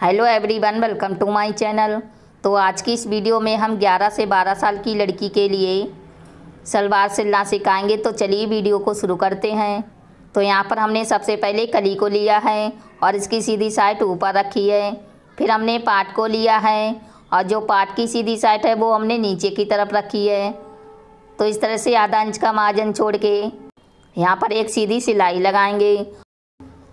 Hello everyone welcome to my channel तो आज की इस वीडियो में हम 11 से 12 साल की लड़की के लिए सलवार सिलना सिखाएँगे। तो चलिए वीडियो को शुरू करते हैं। तो यहाँ पर हमने सबसे पहले कली को लिया है और इसकी सीधी साइड ऊपर रखी है। फिर हमने पाट को लिया है और जो पाट की सीधी साइड है वो हमने नीचे की तरफ़ रखी है। तो इस तरह से आधा इंच का मार्जिन छोड़ के यहाँ पर एक सीधी सिलाई लगाएँगे।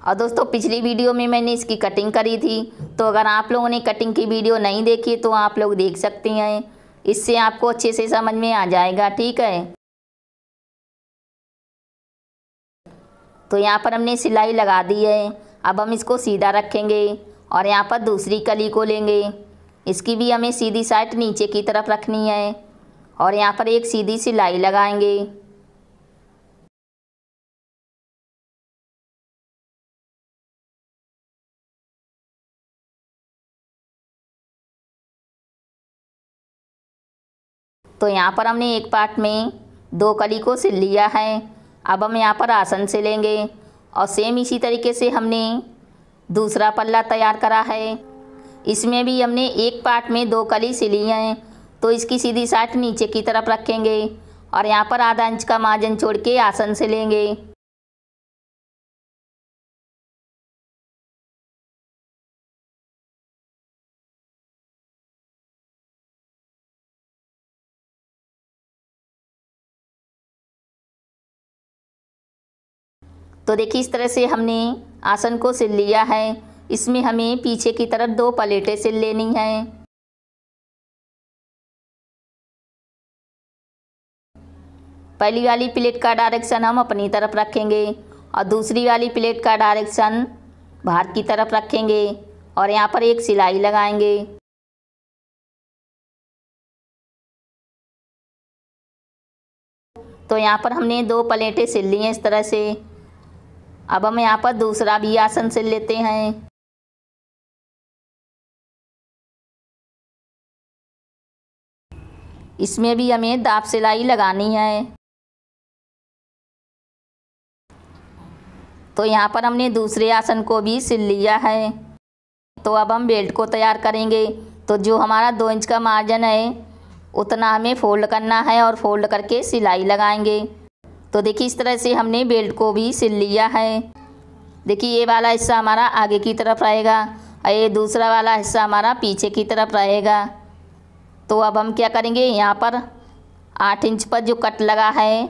और दोस्तों, पिछली वीडियो में मैंने इसकी कटिंग करी थी। तो अगर आप लोगों ने कटिंग की वीडियो नहीं देखी तो आप लोग देख सकते हैं। इससे आपको अच्छे से समझ में आ जाएगा, ठीक है? तो यहाँ पर हमने सिलाई लगा दी है। अब हम इसको सीधा रखेंगे और यहाँ पर दूसरी कली को लेंगे इसकी भी हमें सीधी साइड नीचे की तरफ़ रखनी है और यहाँ पर एक सीधी सिलाई लगाएँगे। तो यहाँ पर हमने एक पार्ट में दो कली को सिल लिया है। अब हम यहाँ पर आसन से लेंगे और सेम इसी तरीके से हमने दूसरा पल्ला तैयार करा है। इसमें भी हमने एक पार्ट में दो कली सिली हैं तो इसकी सीधी साठ नीचे की तरफ़ रखेंगे और यहाँ पर आधा इंच का मार्जिन छोड़ के आसन से लेंगे। तो देखिए, इस तरह से हमने आसन को सिल लिया है। इसमें हमें पीछे की तरफ़ दो प्लेटें सिल लेनी हैं। पहली वाली प्लेट का डायरेक्शन हम अपनी तरफ़ रखेंगे और दूसरी वाली प्लेट का डायरेक्शन बाहर की तरफ़ रखेंगे और यहाँ पर एक सिलाई लगाएँगे। तो यहाँ पर हमने दो प्लेटें सिल ली हैं इस तरह से। अब हम यहाँ पर दूसरा भी आसन सिल लेते हैं। इसमें भी हमें दाप सिलाई लगानी है। तो यहाँ पर हमने दूसरे आसन को भी सिल लिया है। तो अब हम बेल्ट को तैयार करेंगे। तो जो हमारा दो इंच का मार्जिन है, उतना हमें फोल्ड करना है और फोल्ड करके सिलाई लगाएँगे। तो देखिए, इस तरह से हमने बेल्ट को भी सिल लिया है। देखिए, ये वाला हिस्सा हमारा आगे की तरफ़ रहेगा और ये दूसरा वाला हिस्सा हमारा पीछे की तरफ़ रहेगा तो अब हम क्या करेंगे, यहाँ पर आठ इंच पर जो कट लगा है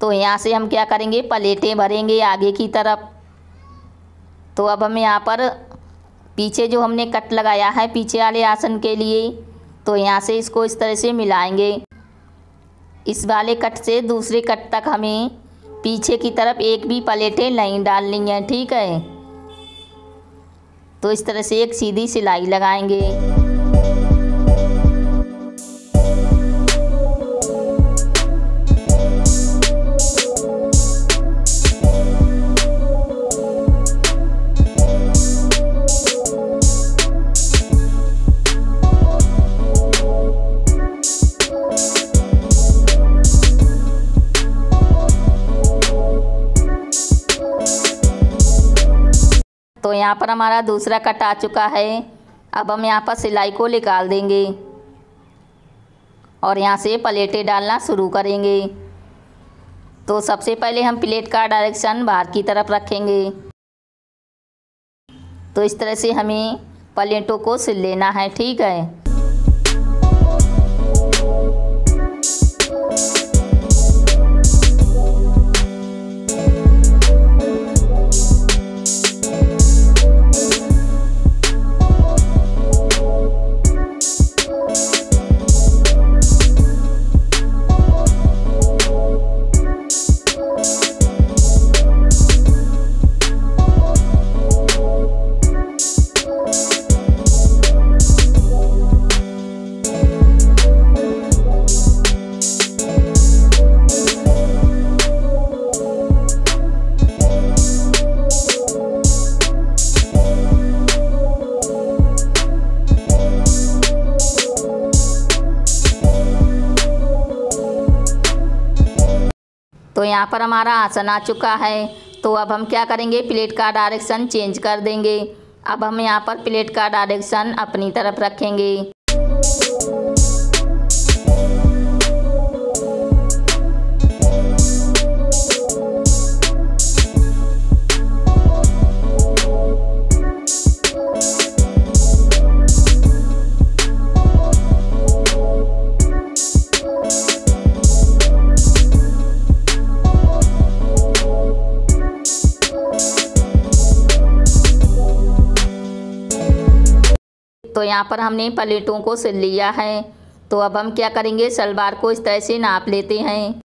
तो यहाँ से हम क्या करेंगे, प्लेटें भरेंगे आगे की तरफ़। तो अब हम यहाँ पर पीछे जो हमने कट लगाया है, पीछे वाले आसन के लिए तो यहाँ से इसको इस तरह से मिलाएँगे। इस वाले कट से दूसरे कट तक हमें पीछे की तरफ़ एक भी पलेटें नहीं डालनी है, ठीक है? तो इस तरह से एक सीधी सिलाई लगाएँगे। यहाँ पर हमारा दूसरा कट आ चुका है। अब हम यहाँ पर सिलाई को निकाल देंगे। और यहाँ से प्लेटें डालना शुरू करेंगे। तो सबसे पहले हम प्लेट का डायरेक्शन बाहर की तरफ़ रखेंगे। तो इस तरह से हमें प्लेटों को सिल लेना है, ठीक है? तो यहाँ पर हमारा आसन आ चुका है। तो अब हम क्या करेंगे? प्लेट का डायरेक्शन चेंज कर देंगे। अब हम यहाँ पर प्लेट का डायरेक्शन अपनी तरफ़ रखेंगे। तो यहाँ पर हमने प्लेटों को सिल लिया है। तो अब हम क्या करेंगे? सलवार को इस तरह से नाप लेते हैं।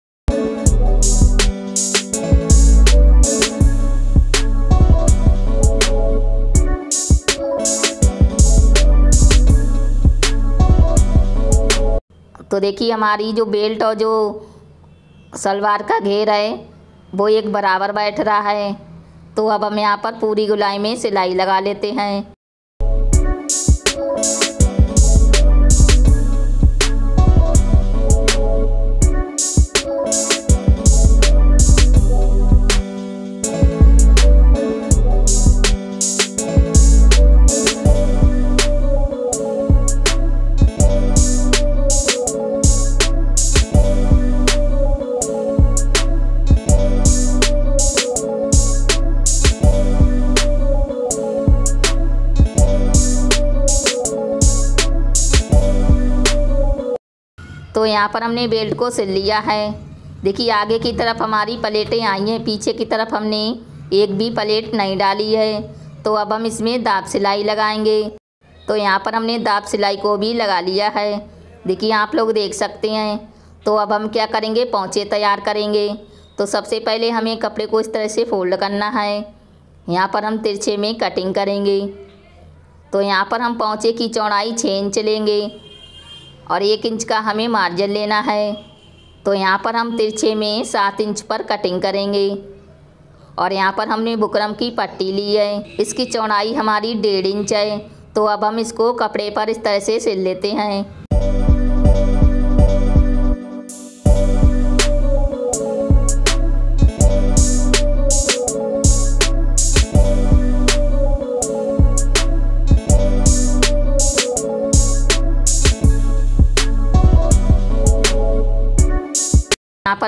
तो देखिए हमारी जो बेल्ट और जो सलवार का घेर है, वो एक बराबर बैठ रहा है। तो अब हम यहाँ पर पूरी गुलाई में सिलाई लगा लेते हैं। यहाँ पर हमने बेल्ट को सिल लिया है। देखिए, आगे की तरफ़ हमारी प्लेटें आई हैं, पीछे की तरफ़ हमने एक भी प्लेट नहीं डाली है। तो अब हम इसमें दाब सिलाई लगाएँगे। तो यहाँ पर हमने दाब सिलाई को भी लगा लिया है। देखिए, आप लोग देख सकते हैं। तो अब हम क्या करेंगे? पौचे तैयार करेंगे। तो सबसे पहले हमें कपड़े को इस तरह से फोल्ड करना है। यहाँ पर हम तिरछे में कटिंग करेंगे। तो यहाँ पर हम पौचे की चौड़ाई छः इंच लेंगे। और एक इंच का हमें मार्जिन लेना है। तो यहाँ पर हम तिरछे में सात इंच पर कटिंग करेंगे। और यहाँ पर हमने बुकरम की पट्टी ली है। इसकी चौड़ाई हमारी डेढ़ इंच है। तो अब हम इसको कपड़े पर इस तरह से सिल लेते हैं।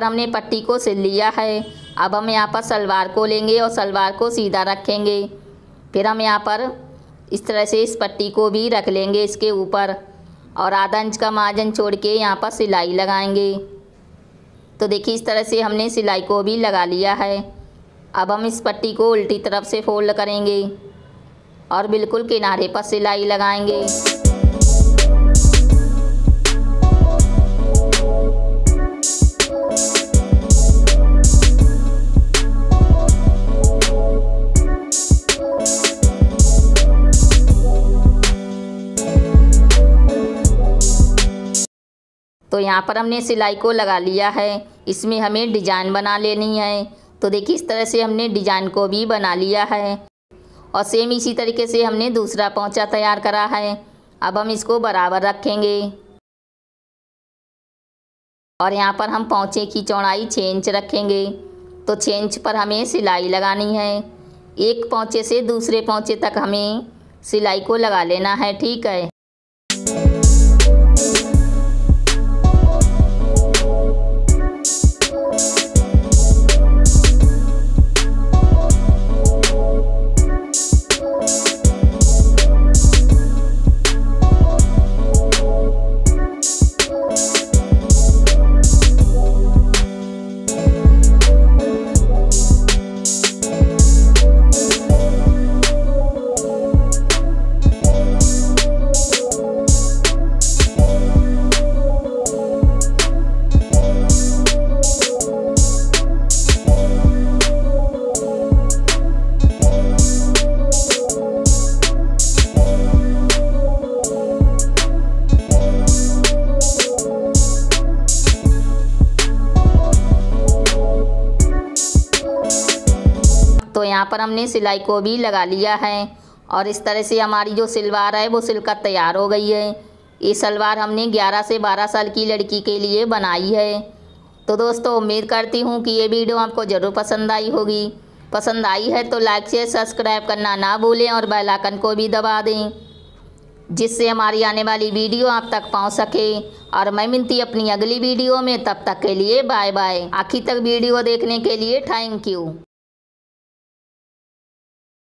हमने पट्टी को सिल लिया है। अब हम यहाँ पर सलवार को लेंगे और सलवार को सीधा रखेंगे। फिर हम यहाँ पर इस तरह से इस पट्टी को भी रख लेंगे इसके ऊपर और आधा इंच का मार्जिन छोड़ के यहाँ पर सिलाई लगाएँगे। तो देखिए इस तरह से हमने सिलाई को भी लगा लिया है। अब हम इस पट्टी को उल्टी तरफ़ से फोल्ड करेंगे और बिल्कुल किनारे पर सिलाई लगाएँगे। तो यहाँ पर हमने सिलाई को लगा लिया है। इसमें हमें डिज़ाइन बना लेनी है। तो देखिए, इस तरह से हमने डिज़ाइन को भी बना लिया है। और सेम इसी तरीके से हमने दूसरा पोंचा तैयार करा है। अब हम इसको बराबर रखेंगे। और यहाँ पर हम पोंचे की चौड़ाई छः इंच रखेंगे। तो छः इंच पर हमें सिलाई लगानी है। एक पोंचे से दूसरे पोंचे तक हमें सिलाई को लगा लेना है, ठीक है? तो यहाँ पर हमने सिलाई को भी लगा लिया है। और इस तरह से हमारी जो सलवार है, वो सिलकर तैयार हो गई है। ये सलवार हमने 11 से 12 साल की लड़की के लिए बनाई है। तो दोस्तों, उम्मीद करती हूँ कि ये वीडियो आपको ज़रूर पसंद आई होगी। पसंद आई है तो लाइक, शेयर, सब्सक्राइब करना ना भूलें और बेल आइकन को भी दबा दें, जिससे हमारी आने वाली वीडियो आप तक पहुँच सके। और मैं मिलती अपनी अगली वीडियो में। तब तक के लिए बाय बाय आखिर तक वीडियो देखने के लिए थैंक यू।